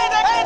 Hey,